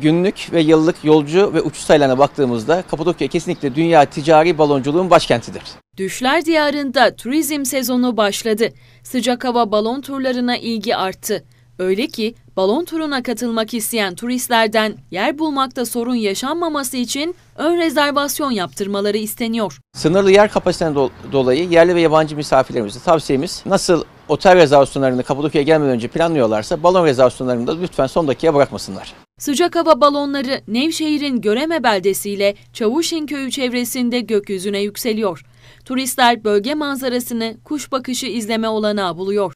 Günlük ve yıllık yolcu ve uçuş sayılarına baktığımızda Kapadokya kesinlikle dünya ticari balonculuğun başkentidir. Düşler Diyarı'nda turizm sezonu başladı. Sıcak hava balon turlarına ilgi arttı. Öyle ki balon turuna katılmak isteyen turistlerden yer bulmakta sorun yaşanmaması için ön rezervasyon yaptırmaları isteniyor. Sınırlı yer kapasitesinden do- dolayı yerli ve yabancı misafirlerimize tavsiyemiz nasıl otel rezervasyonlarını Kapadokya'ya gelmeden önce planlıyorlarsa balon rezervasyonlarını da lütfen son dakikaya bırakmasınlar. Sıcak hava balonları Nevşehir'in Göreme beldesiyle Çavuşin köyü çevresinde gökyüzüne yükseliyor. Turistler bölge manzarasını kuş bakışı izleme olanağı buluyor.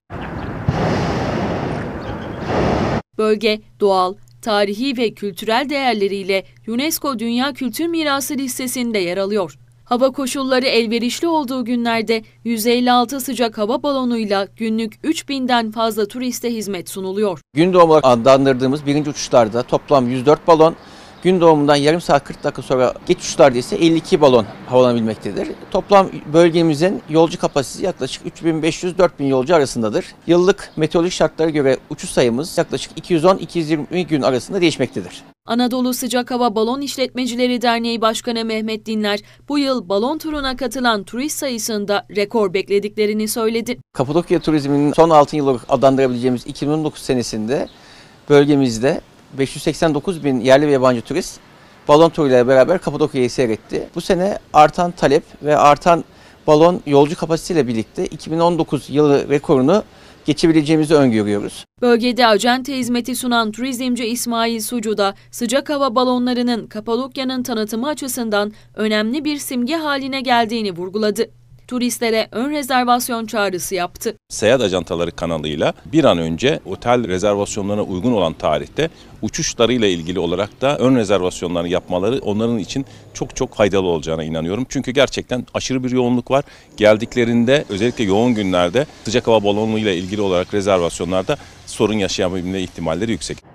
Bölge doğal, tarihi ve kültürel değerleriyle UNESCO Dünya Kültür Mirası listesinde yer alıyor. Hava koşulları elverişli olduğu günlerde 156 sıcak hava balonuyla günlük 3000'den fazla turiste hizmet sunuluyor. Gün doğumu adlandırdığımız birinci uçuşlarda toplam 104 balon, gün doğumundan yarım saat 40 dakika sonra geç uçuşlarda ise 52 balon havalanabilmektedir. Toplam bölgemizin yolcu kapasitesi yaklaşık 3500-4000 yolcu arasındadır. Yıllık meteorolojik şartlara göre uçuş sayımız yaklaşık 210-220 gün arasında değişmektedir. Anadolu Sıcak Hava Balon İşletmecileri Derneği Başkanı Mehmet Dinler bu yıl balon turuna katılan turist sayısında rekor beklediklerini söyledi. Kapadokya turizminin son altın yılı adlandırabileceğimiz 2019 senesinde bölgemizde 589 bin yerli ve yabancı turist balon turuyla beraber Kapadokya'yı seyretti. Bu sene artan talep ve artan balon yolcu kapasitesiyle birlikte 2019 yılı rekorunu geçebileceğimizi öngörüyoruz. Bölgede acente hizmeti sunan turizmci İsmail Sucu da sıcak hava balonlarının Kapadokya'nın tanıtımı açısından önemli bir simge haline geldiğini vurguladı. Turistlere ön rezervasyon çağrısı yaptı. Seyahat ajantaları kanalıyla bir an önce otel rezervasyonlarına uygun olan tarihte uçuşlarıyla ilgili olarak da ön rezervasyonlarını yapmaları onların için çok çok faydalı olacağına inanıyorum. Çünkü gerçekten aşırı bir yoğunluk var. Geldiklerinde özellikle yoğun günlerde sıcak hava balonuyla ilgili olarak rezervasyonlarda sorun yaşayabilme ihtimalleri yüksek.